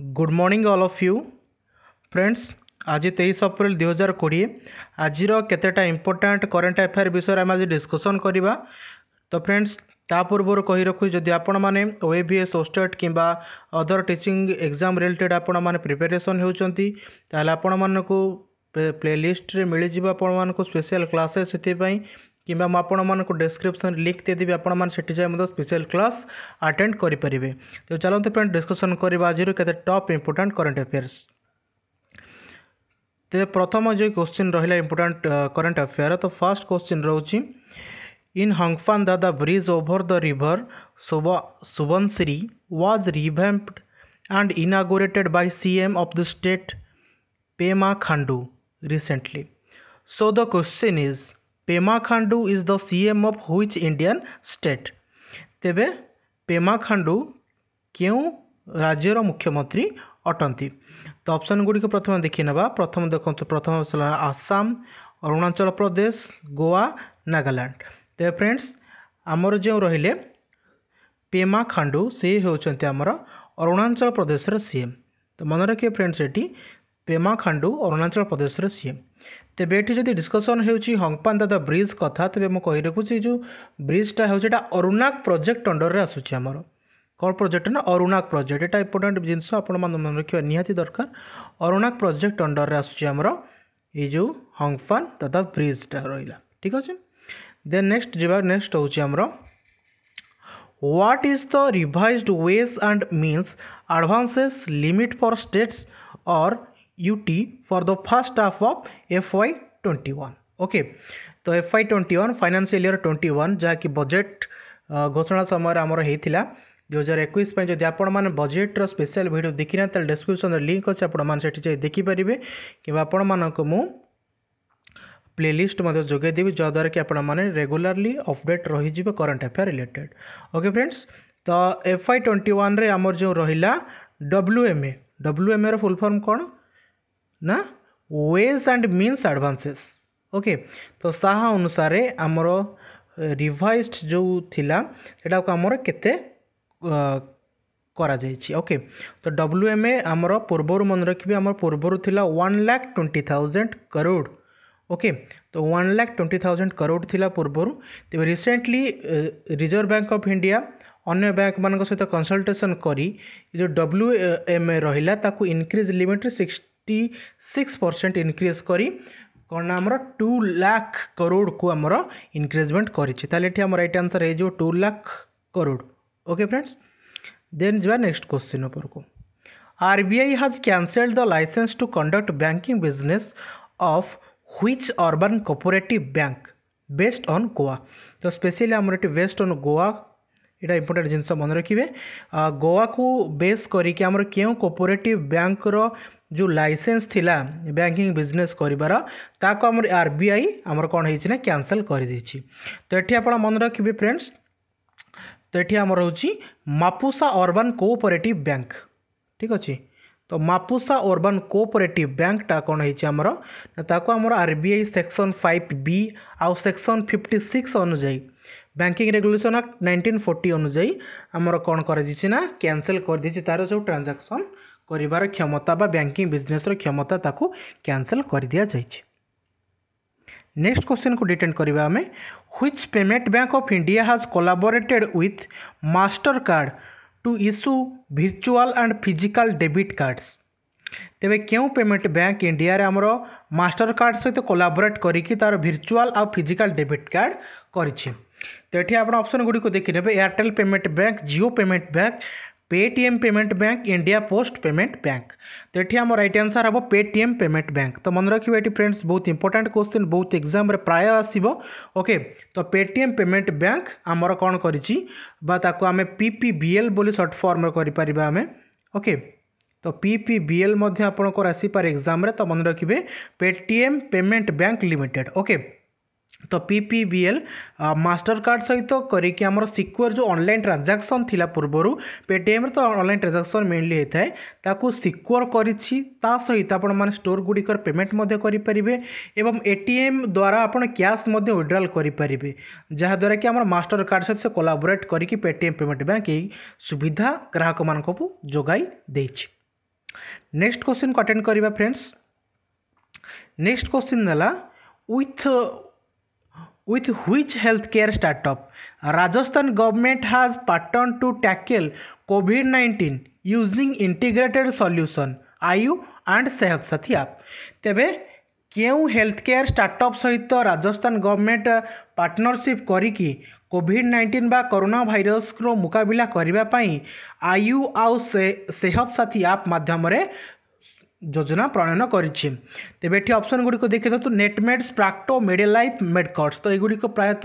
Good morning all of you friends आज तेईस अप्रैल दुई हजार कोड़े आज केतेटा इम्पोर्टाट करेन्ट एफेयर विषय आम आज डिस्कसन करवा तो फ्रेंड्स ता पूर्व कही रखी जदि आपण मैंने ओएबीएस ओस्टेट कि अदर टीचिंग एग्जाम रिलेटेड आपण मैंने प्रिपेरेसन होती आपण मानक प्लेलीस्ट्रे मिल जाए आपण स्पेशल क्लासेस से किंवा मुझक डेस्क्रिप्सन लिंक देदेवी आपठ जाए स्पेशल क्लास आटेड करेंगे तो चलते फ्रेंड डिस्कसन करते टप इम्पोर्टाट करेन्ट अफेयर्स तेज प्रथम जो क्वेश्चन रहा है इम्पोर्टाट करेन्ट अफेयर तो फास्ट क्वेश्चन रोचे in Hangfan Dada bridge over the river Subansiri was revamped and inaugurated by CM of the state Pema Khandu recently so the question is Pema Khandu is the CM of which Indian state? ତେବେ ପେମା ଖାଣ୍ଡୁ କେଉଁ ରାଜ୍ୟର ମୁଖ୍ୟମନ୍ତ୍ରୀ ଅଟନ୍ତି ତ option ଗୁଡ଼ିକ ପ୍ରଥମେ ଦେଖିନେବା ପ୍ରଥମ ଦେଖନ୍ତୁ ପ୍ରଥମ ଅପସନ୍ ଆସାମ ଅରୁଣାଚଳ ପ୍ରଦେଶ ଗୋଆ ନାଗାଲାଣ୍ଡ ତେବେ ଫ୍ରେଣ୍ଡସ୍ ଆମର ଯେଉଁ ରହିଲେ ପେମା ଖାଣ୍ଡୁ ସେ ହେଉଛନ୍ତି ଆମର ଅରୁଣାଚଳ ପ୍ରଦେଶର ସିଏମ୍ ତ ମନେ ରଖିବେ ଫ୍ରେଣ୍ଡସ୍ ଏଠି ପେମା ଖାଣ୍ଡୁ ଅରୁଣାଚଳ ପ୍ରଦେଶର ସିଏମ୍ तेब ये जो डिस्कसन होंगपान दादा ब्रिज कथा तेज मुझे रखुची जो ब्रिजटा होता अरुणाक प्रोजेक्ट अंडर में आसूँ कौन प्रोजेक्ट ना अरुणाक प्रोजेक्ट यहाँ इंपोर्टाट जिन आपने रखा निहाती दरकार अरुणाक प्रोजेक्ट अंडर में आसूँ आमर ये जो हंगफान दादा ब्रिजटा रहा ठीक अच्छे देन नेक्स्ट जीवा next Homer what is the revised ways and means advances limit for states और ut for the first half of fy21 okay तो F Y twenty one financial year twenty one जहाँकि budget घोषणा समय आमर होता दुई हजार एक जब आप बजेट्र स्पेशल भिड देखिना तो डेस्क्रिप्सन लिंक अच्छे आपठी देखिपारे कि प्ले लिस्ट जोगेदेवी जहाँद्वारा कि आपने अपडेट रही current affair related okay friends तो एफ आई ट्वेंटी वन आमर जो रहा W M A W M A rule firm कौन ନା ways and means advances okay ତ ତାହା ଅନୁସାରେ ଆମର ରିଭାଇଜ୍ଡ ଯେଉଁ ଥିଲା ସେଟାକୁ ଆମର କେତେ କରାଯାଇଛି ଓକେ ତ ଡବ୍ଲ୍ୟୁ ଏମ୍ ଏ ଆମର ପୂର୍ବରୁ ମନେ ରଖିବେ ଆମର ପୂର୍ବରୁ ଥିଲା one lakh twenty thousand crore okay तो one lakh twenty thousand crore थी पूर्वर तेज recently Reserve Bank of India अन्य बैंक मान सहित कनसल्टेसन कर जो डब्ल्यू एम ए रहा increase limit six sixty six percent increase कर କ'ଣ ଆମର ଟୁ ଲାଖ କରୋଡ଼କୁ ଆମର ଇନକ୍ରେଜମେଣ୍ଟ କରିଛି ତାହେଲେ ଏଠି ଆମ ରାଇଟ୍ ଆନ୍ସର୍ ହେଇଯିବ two lakh crore okay friends then ଯିବା ନେକ୍ସଟ କ୍ୱେଶ୍ଚିନ୍ ଉପରକୁ R B I has cancelled the licence to conduct banking business of which urban cooperative bank based on Goa ତ ସ୍ପେସିଆଲି ଆମର ଏଠି ବେସ୍ଡ ଅନ୍ ଗୋଆ ଏଇଟା important ଜିନିଷ ମନେ ରଖିବେ ଗୋଆକୁ ବେସ୍ କରିକି ଆମର କେଉଁ କୋପରେଟିଭ୍ ବ୍ୟାଙ୍କର जो लाइसेंस थिला बैंकिंग बिजनेस करार ताको आम आर बी आई आमर कौन होना कैनसल करदे तो ये आप मन रखिए फ्रेंड्स तो ये आमर हूँ मापुसा अर्बान कोअपरेट बैंक ठीक अच्छे तो मापुसा अर्बान कोअपरेट बैंकटा कौन होमर ताको आमर R B I section five B आउ section fifty six अनुजाई Banking Regulation Act nineteen forty অনুযায়ী আমার কোণ করা যাচ্ছে না ক্যানসেল করে দিয়েছে তার সব ট্রানজাকশন कर क्षमता बैंकिंग बिजनेस क्षमता ताको कैंसल कर दि जाए नेक्स्ट क्वेश्चन को डिटेन करवा आम which payment bank of India has collaborated with Mastercard to issue virtual and physical debit cards तेरे क्यों पेमेंट बैंक इंडिया आमर मास्टर कार्ड सहित कोलाबोरेट करचुआल आ फिजिकाल डेबिट कार्ड कर तो ये आप देखने Airtel payment bank Jio payment bank Paytm payment bank India post payment bank तो ये आम रईट आंसर हम पेटीएम पेमेंट बैंक तो मन रखिए ये फ्रेंड्स बहुत इंपोर्टाट क्वेश्चन बहुत एग्जाम प्राय आसो ओके तो पेटीएम पेमेंट बैंक आमर कौन करें पीपीबीएल बोली सर्ट फर्म करें ओके तो पीपीबीएल आपर आसीपारे एग्जाम तो मन रखिए Paytm payment bank limited okay ତ P P B L Mastercard ସହିତ କରିକି ଆମର ସିକ୍ୟୁର ଯେଉଁ ଅନଲାଇନ୍ ଟ୍ରାନ୍ଜାକ୍ସନ୍ ଥିଲା ପୂର୍ବରୁ ପେଟିଏମ୍ରେ ତ ଅନଲାଇନ୍ ଟ୍ରାନ୍ଜାକ୍ସନ୍ ମେନଲି ହେଇଥାଏ ତାକୁ ସିକ୍ୟୁର କରିଛି ତା ସହିତ ଆପଣମାନେ ଷ୍ଟୋର୍ ଗୁଡ଼ିକର ପେମେଣ୍ଟ ମଧ୍ୟ କରିପାରିବେ ଏବଂ ଏ ଟି ଏମ୍ ଦ୍ୱାରା ଆପଣ କ୍ୟାସ୍ ମଧ୍ୟ ୱିଡ୍ରଲ୍ କରିପାରିବେ ଯାହାଦ୍ୱାରା କି ଆମର ମାଷ୍ଟର କାର୍ଡ଼ ସହିତ ସେ କୋଲାବୋରେଟ୍ କରିକି ପେଟିଏମ୍ ପେମେଣ୍ଟ ବ୍ୟାଙ୍କ ଏହି ସୁବିଧା ଗ୍ରାହକମାନଙ୍କୁ ଯୋଗାଇ ଦେଇଛି ନେକ୍ସଟ କୋଶ୍ଚିନ୍କୁ ଆଟେଣ୍ଡ କରିବା ଫ୍ରେଣ୍ଡସ୍ ନେକ୍ସଟ କୋଶ୍ଚିନ୍ ହେଲା with with which healthcare startup Rajasthan government has partnered to tackle COVID-19 using integrated solution Aayu and Sehat Saathi app ତେବେ କେଉଁ ହେଲ୍ଥ କେୟାର ଷ୍ଟାର୍ଟଅପ୍ ସହିତ ରାଜସ୍ଥାନ ଗଭର୍ଣ୍ଣମେଣ୍ଟ ପାର୍ଟନରସିପ୍ କରିକି କୋଭିଡ଼ ନାଇଣ୍ଟିନ୍ ବା corona ଭାଇରସ୍ର ମୁକାବିଲା କରିବା ପାଇଁ ଆୟୁ ଆଉ ସେହତ ସାଥୀ ଆପ୍ ମାଧ୍ୟମରେ যোজনা প্রণয়ন করেছে তবে এটি অপশনগুড়ি দেখে দিও নেটমেটস প্রাক্টো মিডিয়া লাইফ মেডকটস তো এইগুড়ি প্রায়ত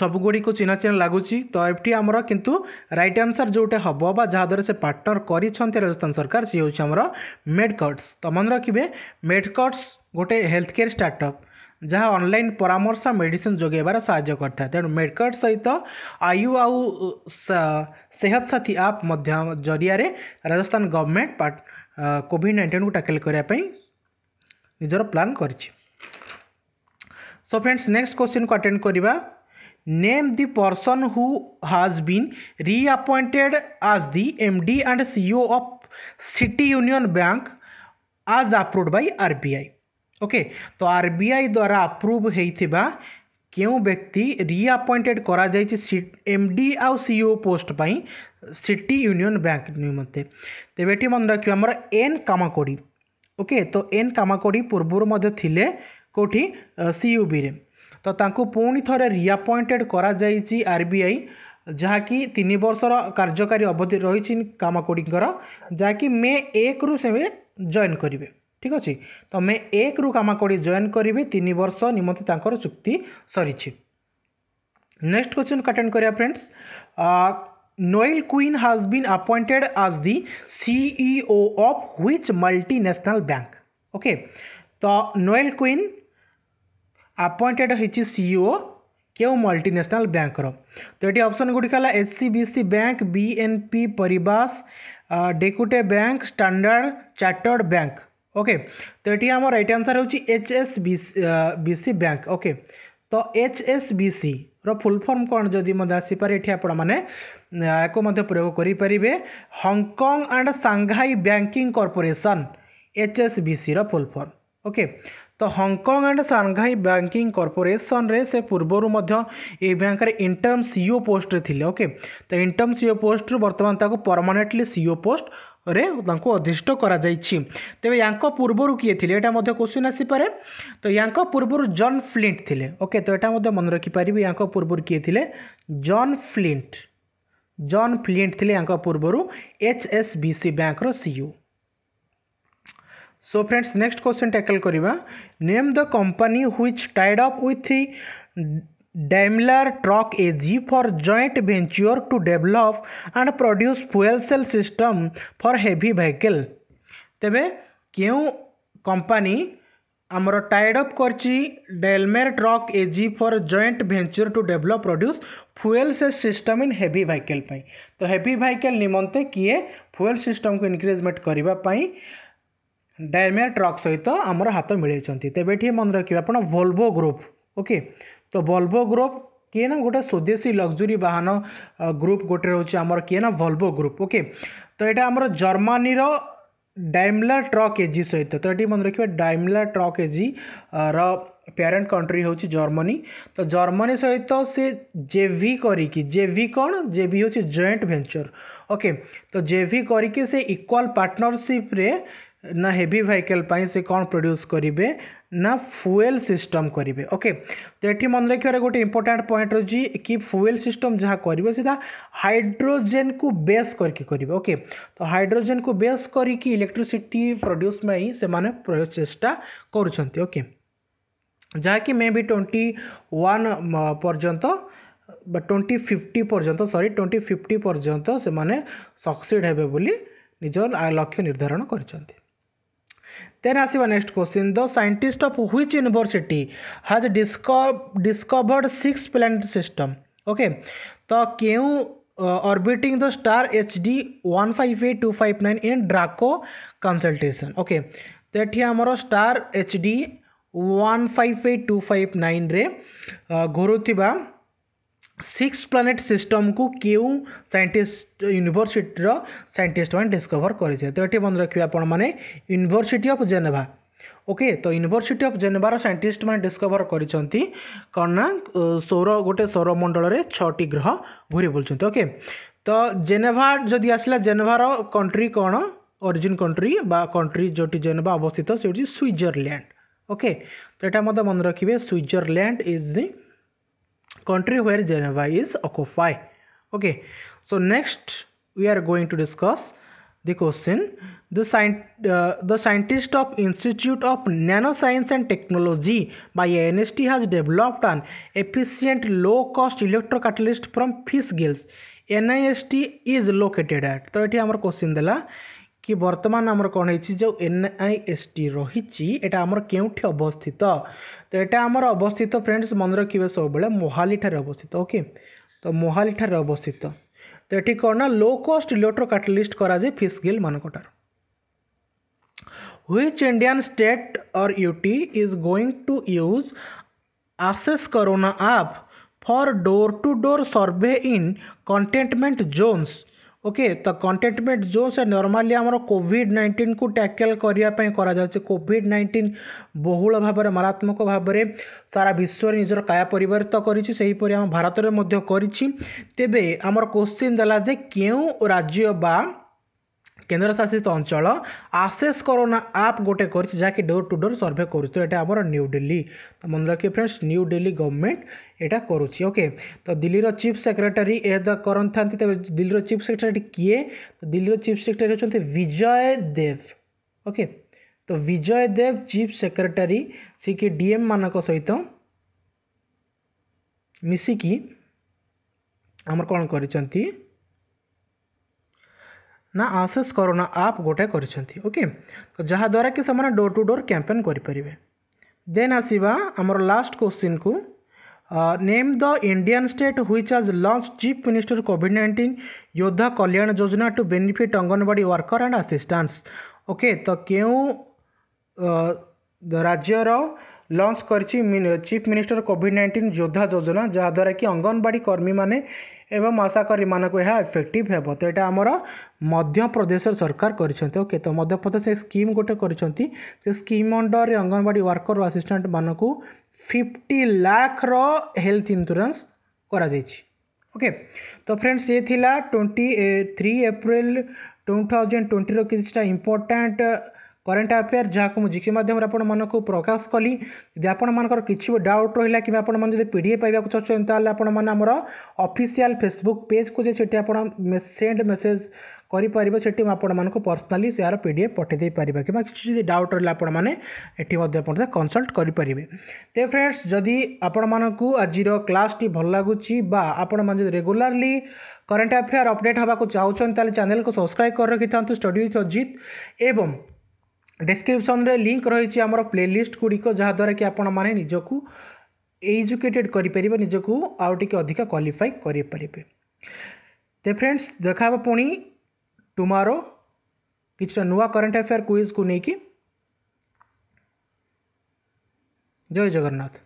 সবুগুড়ি চিহ্ন চিহ্ন লাগুচি তো এটি আমার কিন্তু রাইট আনসার যেটা হব বা যাদ্বারা সে পার্টনর করছেন রাজস্থান সরকার সি হচ্ছে আমার মেডকটস তো মনে রাখবে মেডকটস গোটে হেলথ কেয়ার স্টার্টঅপ जहाँ अनल परामर्श मेडिसीन जोगेबार साय करता है तेणु मेडकट सहित आयु आउ सेहत साथी आप जरिया Rajasthan government Covid Covid nineteen को टाकल करने निजर प्लां कर सो फ्रेंड्स नेक्स्ट क्वेश्चन को अटेंड करवा name the person who has been reappointed as the M D and CEO of City Union Bank as approved by RBI okay ତ R B I ଦ୍ୱାରା approve ହେଇଥିବା କେଉଁ ବ୍ୟକ୍ତି reappointed କରାଯାଇଛି C M D ଆଉ CEO post ପାଇଁ City Union Bank ନିମନ୍ତେ ତେବେ ଏଠି ମନେ ରଖିବା ଆମର ଏନ୍ କାମାକୋଡ଼ି ଓକେ ତ ଏନ୍ କାମାକୋଡ଼ି ପୂର୍ବରୁ ମଧ୍ୟ ଥିଲେ କେଉଁଠି ସିୟୁବିରେ ତ ତାଙ୍କୁ ପୁଣି ଥରେ ରିଆପଏଣ୍ଟେଡ଼୍ କରାଯାଇଛି ଆର୍ ବି ଆଇ ଯାହାକି ତିନି ବର୍ଷର କାର୍ଯ୍ୟକାରୀ ଅବଧି ରହିଛି କାମାକୋଡ଼ିଙ୍କର ଯାହାକି ମେ ଏକରୁ ସେ ଜଏନ୍ କରିବେ ঠিক ଅଛି ତୁମେ ଏକରୁ କାମାକୋଡ଼ି ଜଏନ୍ କରିବେ ତିନି ବର୍ଷ ନିମନ୍ତେ ତାଙ୍କର ଚୁକ୍ତି ସରିଛି ନେକ୍ସଟ କ୍ୱେଶ୍ଚନ୍କୁ ଆଟେଣ୍ଡ କରିବା friends Noel Quinn has been appointed as the CEO of which multinational bank okay ତ ନୋଏଲ କୁଇନ୍ ଆପଏଣ୍ଟେଡ୍ ହେଇଛି ସିଇଓ কেউ মল্টিন্যাশনাল ব্যাঙ্কর তো এটি অপশন গুড়ি হল H C B C Bank BNP Paribas ডেকুটে Bank Standard Chartered Bank okay তো এটি আমার রাইট আনসার হচ্ছে H S B C bank okay তো এচ এস বিসি ର ଫୁଲ୍ ଫର୍ମ କ'ଣ ଯଦି ମଧ୍ୟ ଆସିପାରେ ଏଠି ଆପଣମାନେ ଏହାକୁ ମଧ୍ୟ ପ୍ରୟୋଗ କରିପାରିବେ Hong Kong and Shanghai Banking Corporation H S B sir full form okay ତ Hong Kong and Shanghai Banking କର୍ପୋରେସନ୍ରେ ସେ ପୂର୍ବରୁ ମଧ୍ୟ ଏ ବ୍ୟାଙ୍କରେ ଇଣ୍ଟର୍ମ ସିଇଓ ପୋଷ୍ଟରେ ଥିଲେ ଓକେ ତ ଇଣ୍ଟର୍ମ ସିଇଓ ପୋଷ୍ଟରୁ ବର୍ତ୍ତମାନ ତାକୁ ପରମାନେଣ୍ଟଲି ସିଇଓ ପୋଷ୍ଟ ରେ ତାଙ୍କୁ ଅଧିଷ୍ଠ କରାଯାଇଛି ତେବେ ୟାଙ୍କ ପୂର୍ବରୁ କିଏ ଥିଲେ ଏଇଟା ମଧ୍ୟ କୋଶ୍ଚିନ୍ ଆସିପାରେ ତ ୟାଙ୍କ ପୂର୍ବରୁ ଜନ୍ ଫ୍ଲିଣ୍ଟ ଥିଲେ ଓକେ ତ ଏଇଟା ମଧ୍ୟ ମନେ ରଖିପାରିବି ୟାଙ୍କ ପୂର୍ବରୁ କିଏ ଥିଲେ ଜନ୍ ଫ୍ଲିଣ୍ଟ ଜନ୍ ଫ୍ଲିଣ୍ଟ ଥିଲେ ୟାଙ୍କ ପୂର୍ବରୁ ଏଚ୍ ଏସ୍ ବି ସି ବ୍ୟାଙ୍କର CEO so friends next question tackle କରିବା name the company which tied up with Daimler Truck AG for joint venture to develop and produce fuel cell system for heavy vehicle ତେବେ କେଉଁ company ଆମର tied up କରିଛି Daimler truck AG for joint venture to develop produce fuel cell system in heavy vehicle ପାଇଁ ତ heavy vehicle ନିମନ୍ତେ କିଏ fuel ସିଷ୍ଟମ୍କୁ ଇନକ୍ରେଜମେଣ୍ଟ କରିବା ପାଇଁ ଡାଇମେର୍ ଟ୍ରକ୍ ସହିତ ଆମର ହାତ ମିଳାଇଛନ୍ତି ତେବେ ଏଠି ମନେ ରଖିବେ ଆପଣ ଭୋଲ୍ଭୋ ଗ୍ରୁପ୍ ଓକେ तो वल्वो ग्रुप किए ना गोटे स्वदेशी लग्जरी बाहन ग्रुप गोटे रोचे आमर किए ना वल्वो ग्रुप ओके तो ये आम जर्मानी डायमला ट्रक एजी सहित तो ये मन रखिए डायमला ट्रक एजी र प्यारेट कंट्री हूँ जर्मनी तो जर्मनी सहित से जेभि करी जेभि कौन जे जेभि हूँ जयंट भेचर ओके तो जे जेभि कर इक्वाल पार्टनरसीप्रे ना हेवी व्हीकल से कौन प्रोड्यूस करेंगे ନା ଫୁଏଲ୍ ସିଷ୍ଟମ୍ କରିବେ ଓକେ ତ ଏଠି ମନେ ରଖିବାର ଗୋଟେ ଇମ୍ପୋର୍ଟାଣ୍ଟ ପଏଣ୍ଟ ରହୁଛି କି ଫୁଏଲ୍ ସିଷ୍ଟମ୍ ଯାହା କରିବେ ସେଟା ହାଇଡ୍ରୋଜେନ୍କୁ ବେସ୍ କରିକି କରିବେ ଓକେ ତ ହାଇଡ୍ରୋଜେନ୍କୁ ବେସ୍ କରିକି ଇଲେକ୍ଟ୍ରିସିଟି ପ୍ରଡ୍ୟୁସ୍ ପାଇଁ ସେମାନେ ଚେଷ୍ଟା କରୁଛନ୍ତି ଓକେ ଯାହାକି ମେ ବି ଟ୍ୱେଣ୍ଟି ୱାନ୍ ପର୍ଯ୍ୟନ୍ତ ବା ଟ୍ୱେଣ୍ଟି ଫିଫ୍ଟି ପର୍ଯ୍ୟନ୍ତ ସରି ଟ୍ୱେଣ୍ଟି ଫିଫ୍ଟି ପର୍ଯ୍ୟନ୍ତ ସେମାନେ ସକ୍ସିଡ଼ ହେବେ ବୋଲି ନିଜ ଲକ୍ଷ୍ୟ ନିର୍ଦ୍ଧାରଣ କରିଛନ୍ତି then as next question the scientist of which university has discovered six planet system okay तो क्यों orbiting the star H D one five eight two five nine in Draco constellation okay तो ये आमर star H D one five eight two five nine रे six planet ସିଷ୍ଟମକୁ କେଉଁ scientist ୟୁନିଭର୍ସିଟିର ସାଇଣ୍ଟିଷ୍ଟମାନେ discover କରିଛେ ତ ଏଠି ମନେ ରଖିବେ ଆପଣମାନେ ୟୁନିଭର୍ସିଟି ଅଫ୍ ଜେନେଭା ଓକେ ତ ୟୁନିଭର୍ସିଟି ଅଫ୍ ଜେନେଭାର ସାଇଣ୍ଟିଷ୍ଟମାନେ ଡିସ୍କଭର କରିଛନ୍ତି କ'ଣ ନା ସୌର ଗୋଟେ ସୌରମଣ୍ଡଳରେ ଛଅଟି ଗ୍ରହ ଘୁରି ବୁଲୁଛନ୍ତି ଓକେ ତ ଜେନେଭା ଯଦି ଆସିଲା ଜେନେଭାର କଣ୍ଟ୍ରି କ'ଣ ଅରିଜିନ୍ କଣ୍ଟ୍ରି ବା କଣ୍ଟ୍ରି ଯେଉଁଠି ଜେନେଭା ଅବସ୍ଥିତ ସେ ହେଉଛି ସୁଇଜରଲ୍ୟାଣ୍ଡ ଓକେ ତ ଏଇଟା ମଧ୍ୟ ମନେ ରଖିବେ Switzerland is the country where Geneva is occupied. Okay, so next we are going to discuss the question the, uh, the scientist of institute of nanoscience and technology by NIST has developed an efficient low-cost electrocatalyst from fish gills nist is located at तो ये आमर question କି ବର୍ତ୍ତମାନ ଆମର କ'ଣ ହେଇଛି ଯେଉଁ N I S T ରହିଛି ଏଇଟା ଆମର କେଉଁଠି ଅବସ୍ଥିତ ତ ଏଇଟା ଆମର ଅବସ୍ଥିତ ଫ୍ରେଣ୍ଡସ୍ ମନେ ରଖିବେ ସବୁବେଳେ ମୋହାଲିଠାରେ ଅବସ୍ଥିତ ଓକେ ତ ମୋହାଲିଠାରେ ଅବସ୍ଥିତ ତ ଏଠି କ'ଣ ନା ଲୋ କୋଷ୍ଟ ଇଲେକ୍ଟ୍ରୋ କାଟାଲିଷ୍ଟ କରାଯାଏ ଫିସ୍ ଗିଲ୍ମାନଙ୍କଠାରୁ which indian state or ut is going to use access corona app for door to door survey in containment zones okay તો કન્ટેન્ટમેન્ટ ઝોન છે નર્માલી ଆମର କୋଭିଡ଼ ନାଇଣ୍ଟିନ୍କୁ ଟ୍ୟାକେଲ୍ କରିବା ପାଇଁ କରାଯାଉଛି Covid nineteen ବହୁଳ ଭାବରେ ମାରାତ୍ମକ ଭାବରେ ସାରା ବିଶ୍ୱରେ ନିଜର କାୟା ପରିବର୍ତ୍ତ କରିଛି ସେହିପରି ଆମ ଭାରତରେ ମଧ୍ୟ କରିଛି ତେବେ ଆମର କୋଶ୍ଚିନ୍ ଦେଲା ଯେ କେଉଁ ରାଜ୍ୟ ବା କେନ୍ଦ୍ରଶାସିତ ଅଞ୍ଚଳ ଆସେସ୍ କରୋନା ଆପ୍ ଗୋଟେ କରିଛି ଯାହାକି ଡୋର୍ ଟୁ ଡୋର୍ ସର୍ଭେ କରୁଛି ତ ଏଇଟା ଆମର ନ୍ୟୁ ଦିଲ୍ଲୀ ତ ମନେ ରଖିବେ ଫ୍ରେଣ୍ଡସ୍ ନ୍ୟୁ ଦିଲ୍ଲୀ ଗଭର୍ଣ୍ଣମେଣ୍ଟ ଏଇଟା କରୁଛି ଓକେ ତ ଦିଲ୍ଲୀର ଚିଫ୍ ସେକ୍ରେଟାରୀ ଏହାଦ୍ୱାରା କରନ୍ତି ତେବେ ଦିଲ୍ଲୀର ଚିଫ୍ ସେକ୍ରେଟାରୀ କିଏ ତ ଦିଲ୍ଲୀର ଚିଫ୍ ସେକ୍ରେଟାରୀ ହେଉଛନ୍ତି ବିଜୟ ଦେବ ଓକେ ତ ବିଜୟ ଦେବ ଚିଫ୍ ସେକ୍ରେଟାରୀ ସେ କି ଡିଏମ୍ ମାନଙ୍କ ସହିତ ମିଶିକି ଆମର କ'ଣ କରିଛନ୍ତି ना आसेस करोना आप गोटे करके तो जहाद्वारा कि डोर टू डोर कैंपेन करेंगे देन आसवा आमर लास्ट क्वेश्चन को name the Indian state which has launch chief minister Covid nineteen Yoddha Kalyan Yojana to benefit anganwadi worker and assistants okay तो क्यों राज्यर লঞ্চ କରିଛି chief minister Covid nineteen Yoddha Yojana ଯାହାଦ୍ୱାରା କି ଅଙ୍ଗନବାଡ଼ି କର୍ମୀମାନେ ଏବଂ ଆଶାକର୍ମୀମାନଙ୍କୁ ଏହା ଇଫେକ୍ଟିଭ୍ ହେବ ତ ଏଇଟା ଆମର ମଧ୍ୟପ୍ରଦେଶର ସରକାର କରିଛନ୍ତି ଓକେ ତ ମଧ୍ୟପ୍ରଦେଶ ଏ ସ୍କିମ୍ ଗୋଟେ କରିଛନ୍ତି ସେ ସ୍କିମ୍ ଅଣ୍ଡରରେ ଅଙ୍ଗନବାଡ଼ି ୱାର୍କର ଓ ଆସିଷ୍ଟାଣ୍ଟମାନଙ୍କୁ ଫିଫ୍ଟି ଲାଖ୍ର ହେଲ୍ଥ ଇନ୍ସୁରାନ୍ସ କରାଯାଇଛି ଓକେ ତ ଫ୍ରେଣ୍ଡସ୍ ଏ ଥିଲା twenty three April two thousand ଟ୍ୱେଣ୍ଟିର କିଛିଟା ଇମ୍ପୋର୍ଟାଣ୍ଟ କରେଣ୍ଟ ଆଫେୟାର୍ ଯାହାକୁ ମୁଁ ଜିକେ ମାଧ୍ୟମରେ ଆପଣମାନଙ୍କୁ ପ୍ରକାଶ କଲି ଯଦି ଆପଣମାନଙ୍କର କିଛି ବି ଡାଉଟ୍ ରହିଲା କିମ୍ବା ଆପଣମାନେ ଯଦି ପି ଡି ଏଫ୍ ପାଇବାକୁ ଚାହୁଁଛନ୍ତି ତାହେଲେ ଆପଣମାନେ ଆମର ଅଫିସିଆଲ୍ ଫେସବୁକ୍ ପେଜ୍କୁ ଯେ ସେଠି ଆପଣ ସେଣ୍ଡ ମେସେଜ୍ କରିପାରିବେ ସେଠି ମୁଁ ଆପଣମାନଙ୍କୁ personally share P D F ପଠାଇ ଦେଇପାରିବେ କିମ୍ବା କିଛି ଯଦି ଡାଉଟ୍ ରହିଲା ଆପଣମାନେ ଏଠି ମଧ୍ୟ ଆପଣ କନସଲ୍ଟ କରିପାରିବେ ତେବେ ଫ୍ରେଣ୍ଡସ୍ ଯଦି ଆପଣମାନଙ୍କୁ ଆଜିର କ୍ଲାସ୍ଟି ଭଲ ଲାଗୁଛି ବା ଆପଣମାନେ ଯଦି ରେଗୁଲାରଲି କରେଣ୍ଟ ଆଫେୟାର୍ ଅପଡ଼େଟ୍ ହେବାକୁ ଚାହୁଁଛନ୍ତି ତାହେଲେ ଚ୍ୟାନେଲ୍କୁ ସବସ୍କ୍ରାଇବ୍ କରି ରଖିଥାନ୍ତୁ ଷ୍ଟଡି ୱିଥ୍ ଅଜିତ୍ ଏବଂ डेस्क्रिपन लिंक रही प्लेलीस्ट गुड़िक जहाद्वारा कि आपजक एजुकेटेड करजक आधिक क्वाफाए करेंगे तो फ्रेंड्स देखा पुणी टुमारो कि नुआ करेन्ट अफेयर क्विज को लेकिन जय जगन्नाथ